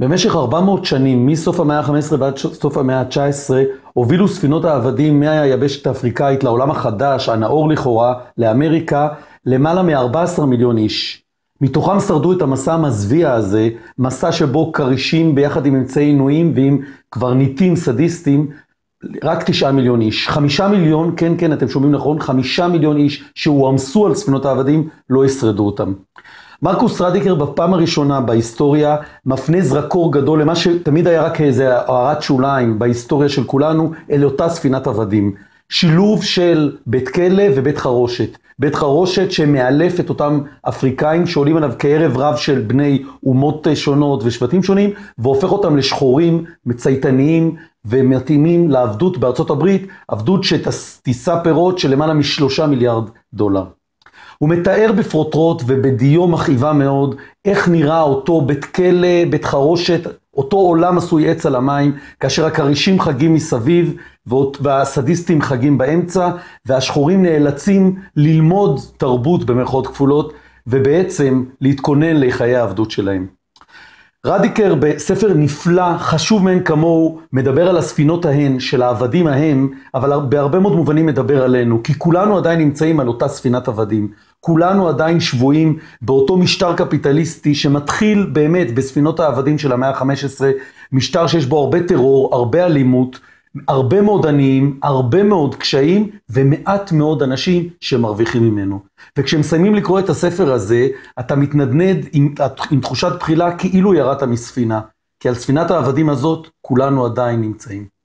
במשך 400 שנים, מסוף המאה ה-15 ועד סוף המאה ה-19, הובילו ספינות העבדים מהיבשת האפריקאית לעולם החדש, הנאור לכאורה, לאמריקה, למעלה מ-14 מיליון איש. מתוכם שרדו את המסע המזוויע הזה, מסע שבו כרישים ביחד עם אמצעי עינויים ועם קברניטים סדיסטים, רק תשעה מיליון איש. חמישה מיליון, כן כן אתם שומעים נכון, חמישה מיליון איש שהועמסו על ספינות העבדים, לא ישרדו אותם. מרקוס רדיקר בפעם הראשונה בהיסטוריה מפנה זרקור גדול למה שתמיד היה רק איזה הערת שוליים בהיסטוריה של כולנו, אל אותה ספינת עבדים. שילוב של בית כלא ובית חרושת. בית חרושת שמאלף את אותם אפריקאים שעולים עליו כערב רב של בני אומות שונות ושבטים שונים, והופך אותם לשחורים, מצייתניים ומתאימים לעבדות בארצות הברית, עבדות שתישא פירות של למעלה משלושה מיליארד דולר. הוא מתאר בפרוטרוט ובדיו מכאיבה מאוד איך נראה אותו בית כלא, בית חרושת, אותו עולם עשוי עץ על המים, כאשר הכרישים חגים מסביב והסדיסטים חגים באמצע, והשחורים נאלצים ללמוד תרבות במרכאות כפולות, ובעצם להתכונן לחיי העבדות שלהם. רדיקר בספר נפלא, חשוב מאין כמוהו, מדבר על הספינות ההן של העבדים ההם, אבל בהרבה מאוד מובנים מדבר עלינו, כי כולנו עדיין נמצאים על אותה ספינת עבדים. כולנו עדיין שבויים באותו משטר קפיטליסטי שמתחיל באמת בספינות העבדים של המאה ה-15, משטר שיש בו הרבה טרור, הרבה אלימות, הרבה מאוד עניים, הרבה מאוד קשיים ומעט מאוד אנשים שמרוויחים ממנו. וכשמסיימים לקרוא את הספר הזה, אתה מתנדנד עם, עם תחושת בחילה כאילו ירדת מספינה, כי על ספינת העבדים הזאת כולנו עדיין נמצאים.